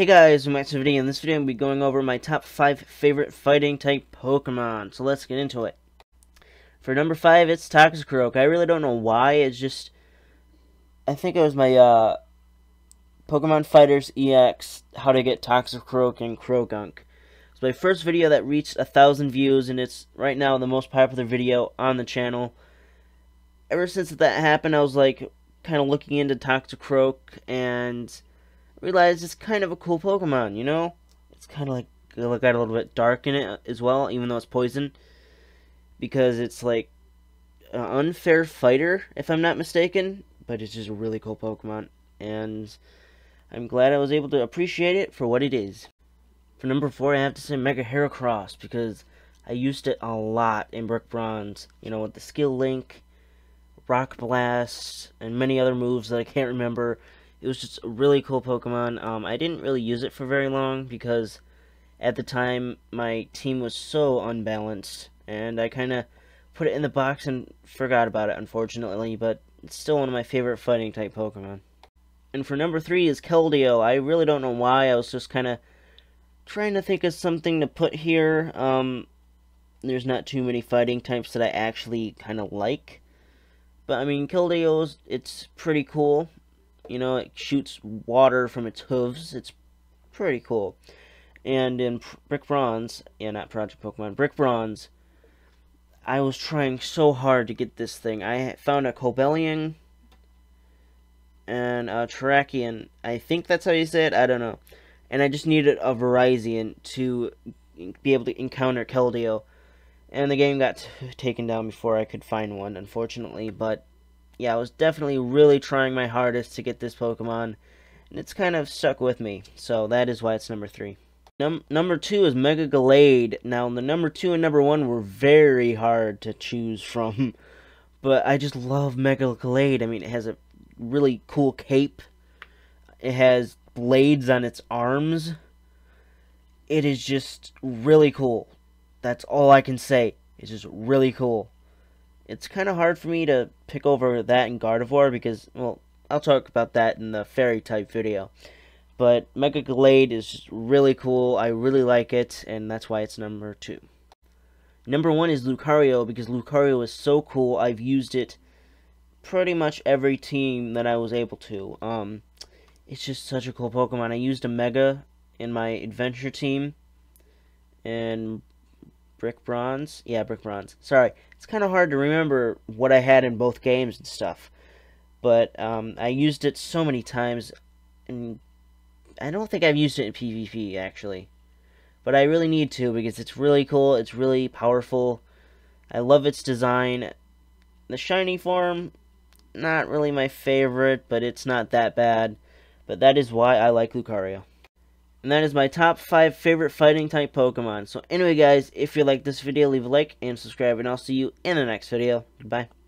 Hey guys, Max video. In this video, I'll be going over my top 5 favorite fighting type Pokemon. So let's get into it. For number 5, it's Toxicroak. I really don't know why. It's just... I think it was my uh, Pokemon Fighters EX, How to Get Toxicroak and Croagunk. It's my first video that reached a thousand views, and it's right now the most popular video on the channel. Ever since that happened, I was like, kind of looking into Toxicroak, and realized it's kind of a cool Pokemon, you know? It's kind of like it got a little bit dark in it uh, as well, even though it's poison. Because it's like an unfair fighter, if I'm not mistaken. But it's just a really cool Pokemon. And I'm glad I was able to appreciate it for what it is. For number 4, I have to say Mega Heracross. Because I used it a lot in Brick Bronze. You know, with the Skill Link, Rock Blast, and many other moves that I can't remember it was just a really cool Pokemon. Um, I didn't really use it for very long because at the time my team was so unbalanced, and I kind of put it in the box and forgot about it, unfortunately. But it's still one of my favorite fighting type Pokemon. And for number three is Keldeo. I really don't know why. I was just kind of trying to think of something to put here. Um, there's not too many fighting types that I actually kind of like. But, I mean, Keldeo's, it's pretty cool. You know, it shoots water from its hooves. It's pretty cool. And in Brick Bronze, yeah, not Project Pokemon, Brick Bronze, I was trying so hard to get this thing. I found a Cobalion and a Terrakion. I think that's how you say it. I don't know. And I just needed a Virizion to be able to encounter Keldeo. And the game got taken down before I could find one, unfortunately. But yeah, I was definitely really trying my hardest to get this Pokemon, and it's kind of stuck with me, so that is why it's number three. Num number two is Mega Gallade. Now, the number two and number one were very hard to choose from, but I just love Mega Gallade. I mean, it has a really cool cape. It has blades on its arms. It is just really cool. That's all I can say. It's just really cool it's kind of hard for me to pick over that in Gardevoir because, well, I'll talk about that in the fairy type video. But Mega Gallade is really cool. I really like it, and that's why it's number two. Number one is Lucario because Lucario is so cool. I've used it pretty much every team that I was able to. Um, it's just such a cool Pokemon. I used a Mega in my adventure team, and Brick Bronze? Yeah, Brick Bronze. Sorry, it's kind of hard to remember what I had in both games and stuff. But um, I used it so many times, and I don't think I've used it in PvP, actually. But I really need to, because it's really cool, it's really powerful. I love its design. The shiny form, not really my favorite, but it's not that bad. But that is why I like Lucario. And that is my top 5 favorite fighting type Pokemon. So anyway guys, if you like this video, leave a like and subscribe. And I'll see you in the next video. Goodbye.